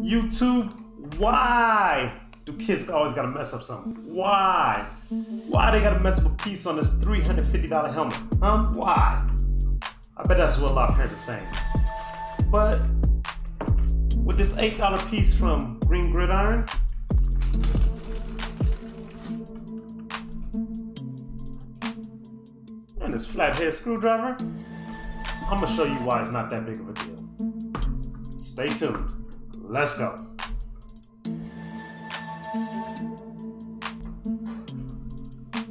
YouTube, why do kids always gotta mess up something? Why? Why they gotta mess up a piece on this $350 helmet? Huh? Why? I bet that's what a lot of parents are saying. But with this $8 piece from Green Gridiron, and this flathead screwdriver, I'm gonna show you why it's not that big of a deal. Stay tuned. Let's go.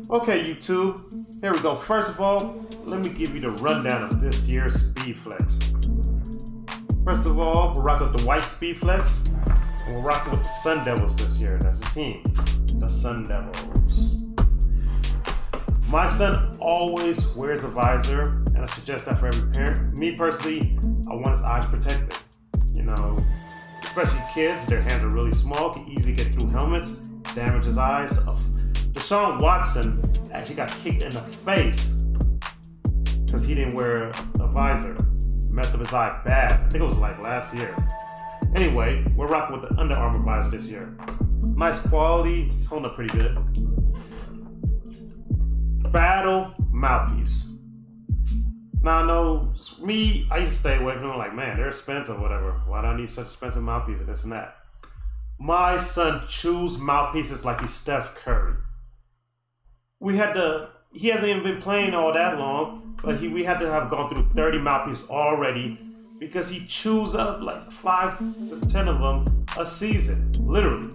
Okay, YouTube, here we go. First of all, let me give you the rundown of this year's Speedflex. First of all, we're rocking with the white Speedflex, and we're rocking with the Sun Devils this year. That's the team, the Sun Devils. My son always wears a visor, and I suggest that for every parent. Me personally, I want his eyes protected. You know, especially kids, their hands are really small, can easily get through helmets, damage his eyes. Uh, Deshaun Watson actually got kicked in the face because he didn't wear a visor. Messed up his eye bad. I think it was like last year. Anyway, we're rocking with the Under Armour visor this year. Nice quality, it's holding up pretty good. Battle mouthpiece. Now I know me, I used to stay away from them like, man, they're expensive, whatever. Why do I need such expensive mouthpieces, this and that? My son chews mouthpieces like he's Steph Curry. We had to he hasn't even been playing all that long, but he we had to have gone through 30 mouthpieces already because he chews up like five to ten of them a season, literally.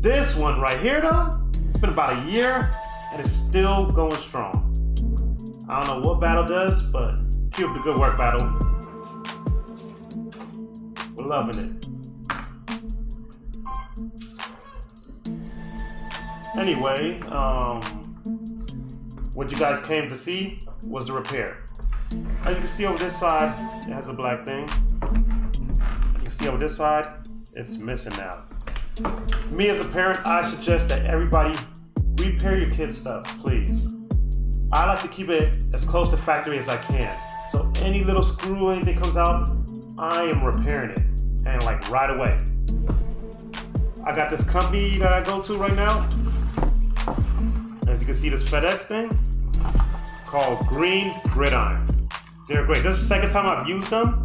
This one right here though, it's been about a year and it's still going strong. I don't know what battle does, but keep up the good work, battle. We're loving it. Anyway, um, what you guys came to see was the repair. As you can see over this side, it has a black thing. You can see over this side, it's missing now. Me as a parent, I suggest that everybody repair your kids' stuff, please. I like to keep it as close to factory as I can. So any little screw or anything comes out, I am repairing it. And like right away. I got this company that I go to right now. As you can see this FedEx thing called Green Gridiron. They're great. This is the second time I've used them.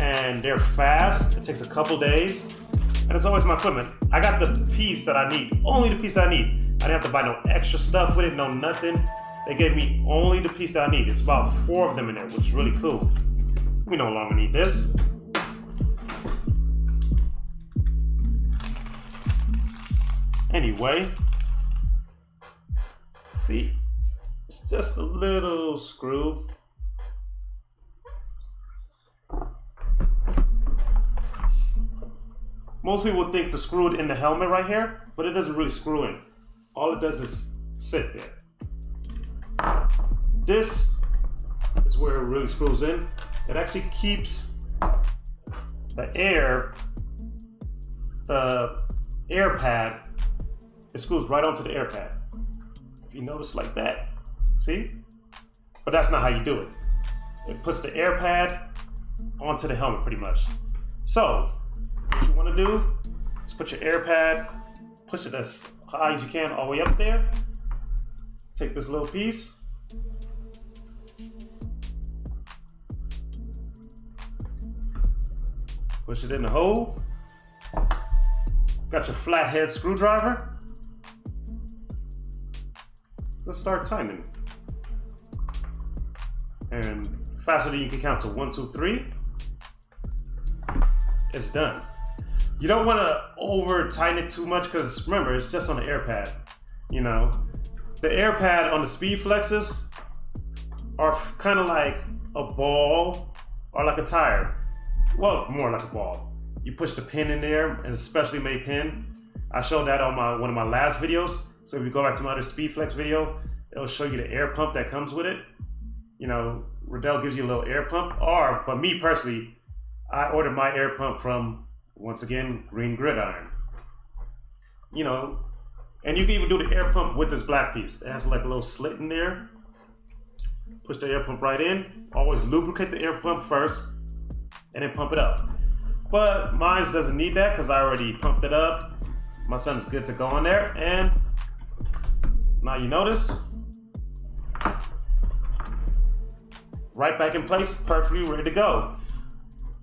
And they're fast. It takes a couple days. And it's always my equipment. I got the piece that I need. Only the piece I need. I didn't have to buy no extra stuff with it, no nothing. They gave me only the piece that I need. It's about four of them in there, which is really cool. We no longer need this. Anyway, see, it's just a little screw. Most people think to screw it in the helmet right here, but it doesn't really screw in. All it does is sit there. This is where it really screws in. It actually keeps the air, the air pad, it screws right onto the air pad. If you notice like that, see? But that's not how you do it. It puts the air pad onto the helmet pretty much. So, what you wanna do is put your air pad, push it as high as you can all the way up there. Take this little piece. Push it in the hole. Got your flathead screwdriver. Let's start timing. And faster than you can count to one, two, three, it's done. You don't want to over tighten it too much because remember, it's just on the air pad. You know, the air pad on the Speedflexes are kind of like a ball or like a tire. Well, more like a ball. You push the pin in there, and especially made pin. I showed that on my one of my last videos. So if you go back to my other Speedflex video, it'll show you the air pump that comes with it. You know, Riddell gives you a little air pump. Or, but me personally, I ordered my air pump from once again, green gridiron. You know, and you can even do the air pump with this black piece. It has like a little slit in there. Push the air pump right in. Always lubricate the air pump first. And then pump it up. But mine doesn't need that because I already pumped it up. My son's good to go in there. And now you notice, right back in place, perfectly ready to go.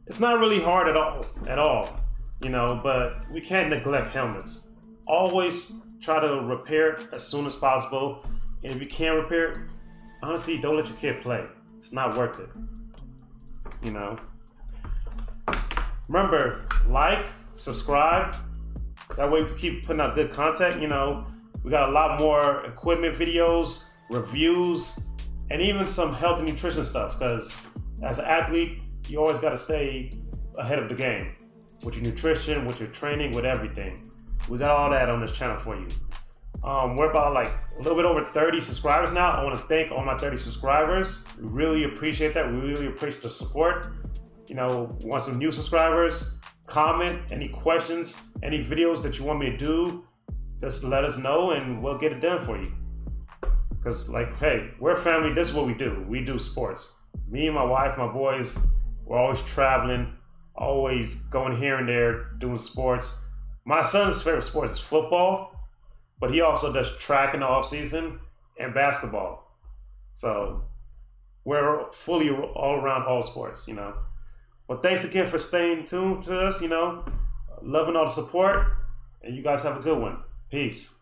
It's not really hard at all, at all, you know, but we can't neglect helmets. Always try to repair it as soon as possible. And if you can't repair it, honestly, don't let your kid play. It's not worth it. You know. Remember, like, subscribe. That way we keep putting out good content. You know, we got a lot more equipment videos, reviews, and even some health and nutrition stuff. Because as an athlete, you always got to stay ahead of the game with your nutrition, with your training, with everything. We got all that on this channel for you. Um, we're about like a little bit over 30 subscribers now. I want to thank all my 30 subscribers. We really appreciate that. We really appreciate the support. You know, want some new subscribers? Comment any questions, any videos that you want me to do. Just let us know and we'll get it done for you. Because, like, hey, we're family. This is what we do. We do sports. Me and my wife, my boys, we're always traveling, always going here and there, doing sports. My son's favorite sport is football but he also does track in the off season and basketball. So we're fully all around all sports, you know. But thanks again for staying tuned to us, you know, loving all the support, and you guys have a good one. Peace.